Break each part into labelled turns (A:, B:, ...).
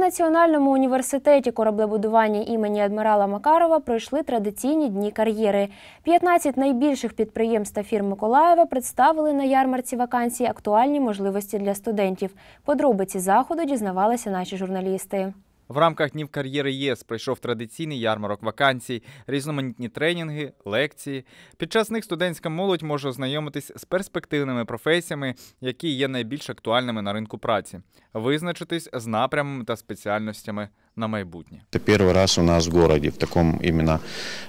A: Національному університеті кораблебудування імені адмірала Макарова пройшли традиційні дні кар'єри. 15 найбільших підприємств та фірм Миколаєва представили на ярмарці вакансій актуальні можливості для студентів. Подробиці заходу дізнавалися наші журналісти.
B: В рамках днів кар'єри ЄС пройшов традиційний ярмарок вакансій, різноманітні тренінги, лекції. Під час них студентська молодь може ознайомитись з перспективними професіями, які є найбільш актуальними на ринку праці, визначитись з напрямами та спеціальностями на майбутнє.
C: Это первый раз у нас в городе в таком именно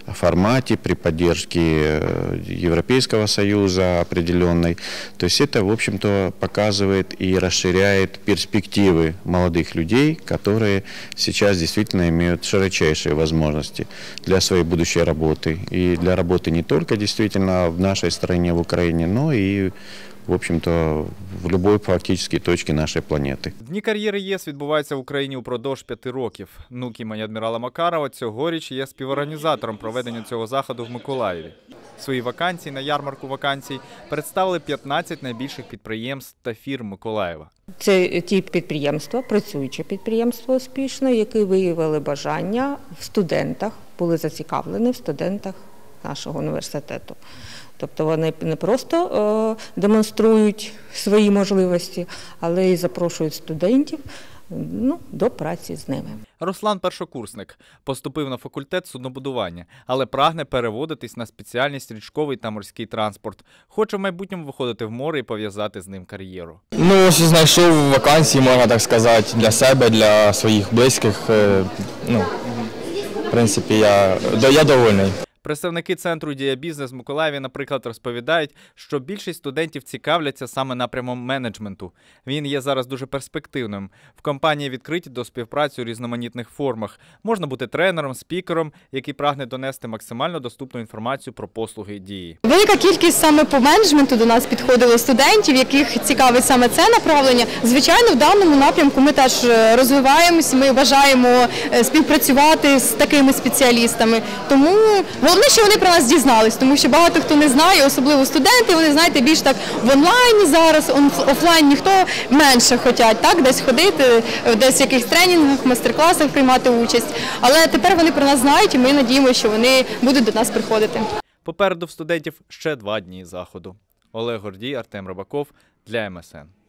C: формате при поддержке э, Европейского Союза определенной. То есть это, в общем-то, показывает и расширяет перспективы молодых людей, которые сейчас действительно имеют широчайшие возможности для своей будущей работы. И для работы не только действительно в нашей стране, в Украине, но и в общем-то, в любой фактически точке нашей планеты.
B: Дні кар'єри ЄС відбуваються в Україні упродовж п'яти років. Нук імені адмірала Макарова цьогоріч є співорганізатором проведення цього заходу в Миколаєві. Свої вакансії на ярмарку вакансій представили 15 найбільших підприємств та фірм Миколаєва.
D: Це ті підприємства, працюючі підприємства успішно, які виявили бажання в студентах, були зацікавлені в студентах нашого університету. Тобто вони не просто е, демонструють свої можливості, але й запрошують студентів ну, до праці з ними.
B: Руслан першокурсник, поступив на факультет суднобудування, але прагне переводитись на спеціальність річковий та морський транспорт. Хоче в майбутньому виходити в море і пов'язати з ним кар'єру.
E: Ну, ось знайшов вакансії, можна так сказати, для себе, для своїх близьких. Е, Ну, в принципі, я, я довольний.
B: Представники центру «Дія бізнес» Миколаєві, наприклад, розповідають, що більшість студентів цікавляться саме напрямом менеджменту. Він є зараз дуже перспективним. В компанії відкриті до співпраці у різноманітних формах. Можна бути тренером, спікером, який прагне донести максимально доступну інформацію про послуги дії.
F: Велика кількість саме по менеджменту до нас підходило студентів, яких цікавить саме це направлення. Звичайно, в даному напрямку ми теж е, розвиваємось. Ми бажаємо е, співпрацювати з такими спеціалістами. Тому головне, що вони про нас дізнались, тому що багато хто не знає, особливо студенти. Вони знаєте більш так в онлайні зараз, офлайн ніхто менше хочуть так, десь ходити, десь в якихось тренінгах, майстер-класах приймати участь. Але тепер вони про нас знають, і ми надіємося, що вони будуть до нас приходити.
B: Попереду в студентів ще два дні заходу. Олег Гордій, Артем Рибаков для МСН.